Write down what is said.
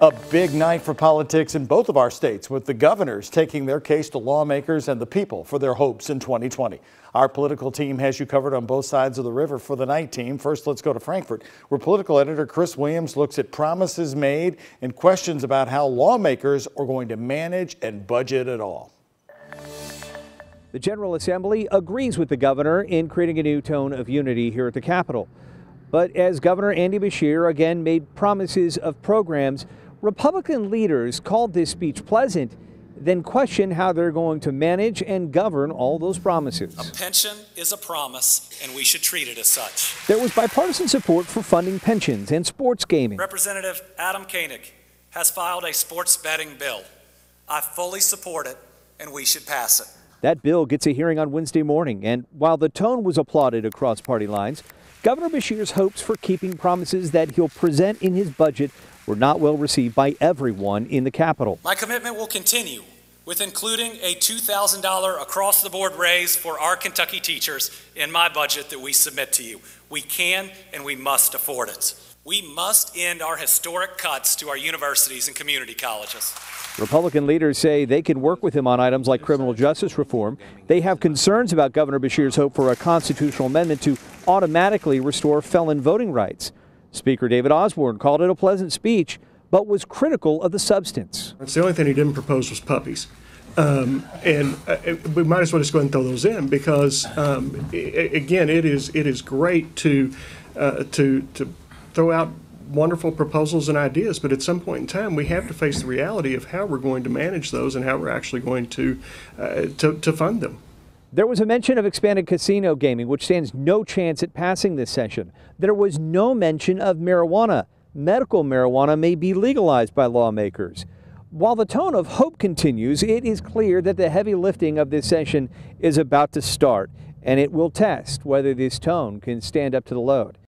A big night for politics in both of our states, with the governors taking their case to lawmakers and the people for their hopes in 2020. Our political team has you covered on both sides of the river for the night team. First, let's go to Frankfort, where political editor Chris Williams looks at promises made and questions about how lawmakers are going to manage and budget it all. The General Assembly agrees with the governor in creating a new tone of unity here at the Capitol. But as Governor Andy Beshear again made promises of programs, Republican leaders called this speech pleasant, then questioned how they're going to manage and govern all those promises. A pension is a promise, and we should treat it as such. There was bipartisan support for funding pensions and sports gaming. Representative Adam Koenig has filed a sports betting bill. I fully support it, and we should pass it. That bill gets a hearing on Wednesday morning, and while the tone was applauded across party lines, Governor Beshear's hopes for keeping promises that he'll present in his budget were not well received by everyone in the Capitol. My commitment will continue with including a $2,000 across the board raise for our Kentucky teachers in my budget that we submit to you. We can and we must afford it. We must end our historic cuts to our universities and community colleges. Republican leaders say they can work with him on items like criminal justice reform. They have concerns about Governor Beshear's hope for a constitutional amendment to automatically restore felon voting rights. Speaker David Osborne called it a pleasant speech, but was critical of the substance. That's the only thing he didn't propose was puppies. Um, and uh, we might as well just go ahead and throw those in because, um, I- again, it is it is great to uh, to to throw out wonderful proposals and ideas, but at some point in time, we have to face the reality of how we're going to manage those and how we're actually going to uh, to, to fund them. There was a mention of expanded casino gaming, which stands no chance at passing this session. There was no mention of marijuana. Medical marijuana may be legalized by lawmakers. While the tone of hope continues, it is clear that the heavy lifting of this session is about to start, and it will test whether this tone can stand up to the load.